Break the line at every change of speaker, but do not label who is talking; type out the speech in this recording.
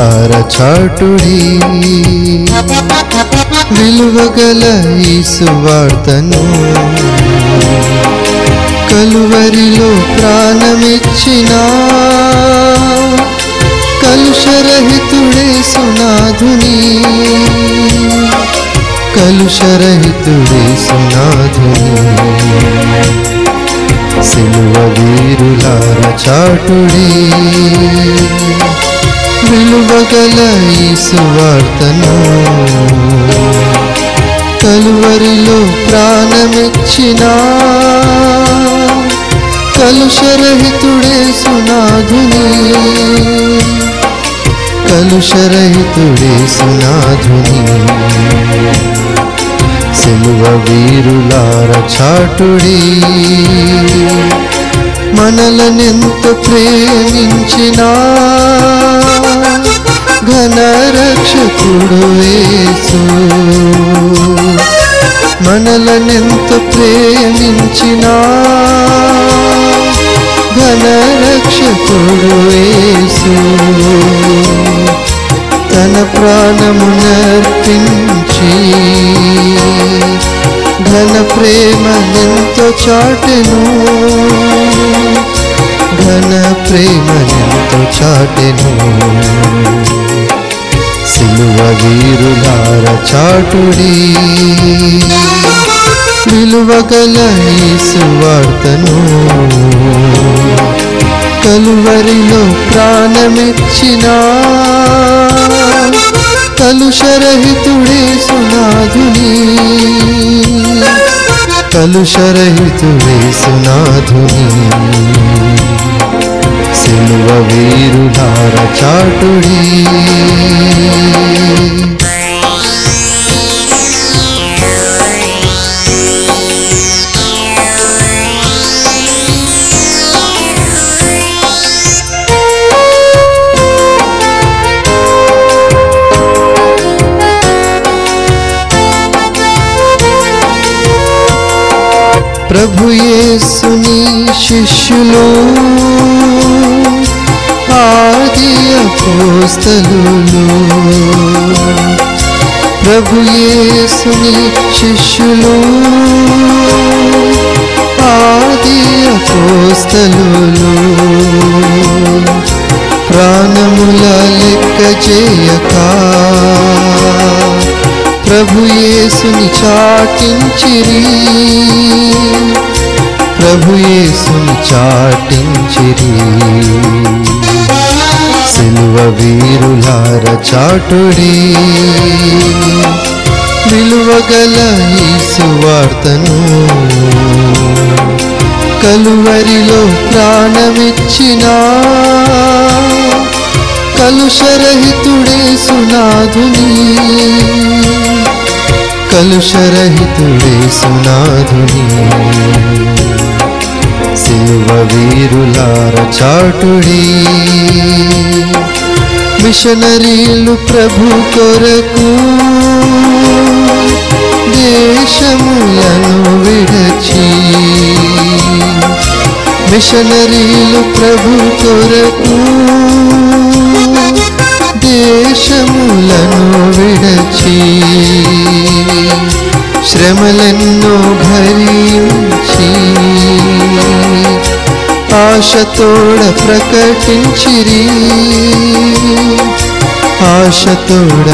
వీరులార చాటుడి. విలువగల ఈ సువార్తను కలువరిలో ప్రాణమిచ్చిన. కలుషరహితుడే సునాధుని. కలుషరహితుడే సునాధుని. సిలువ వీరులార చాటుడి. విలువగల ఈ సువార్తను కలువరిలో ప్రాణమిచ్చినా కలుషరహితుడే సునాధుని కలుషరహితుడే సునాధుని సిలువ వీరులార చాటుడి మనలనెంత ప్రేమించినా రక్షకుడు వేసు మనలనెంత ప్రేమించినా ఘన రక్షకుడు యేసు. తన ప్రాణమునర్పించి ఘన ప్రేమనెంతో చాటెను. ఘన ప్రేమనెంతో చాటెను. సిలువ వీరులార చాటుడి. విలువగల ఈ సువార్తను కలువరిలో ప్రాణమిచ్చిన. కలుషరహితుడే సునాధుని కలుషరహితుడే సునాధుని సిలువ వీరులార చాటుడి. ప్రభుయేసుని శిష్యులు ఆది అపోస్తలు ప్రభుయేసుని శిష్యులు ఆది ప్రభుయేసుని చాటించిరి. ప్రభుయేసుని చాటించిరి. సిలువ వీరులార చాటుడి. విలువగల ఈ సువార్తను కలువరిలో ప్రాణమిచ్చిన. కలుషరహితుడే సునాధుని కలుషరహితుడే సునాధుని సిలువ వీరులార చాటుడి మిషనరీలు ప్రభు కొరకు దేశములను విడచి మిషనరీలు ప్రభు కొరకు దేశములను విడచి శ్రమలెన్నో భరించి ఆశతోడ ప్రకటించిరి. ఆశతోడ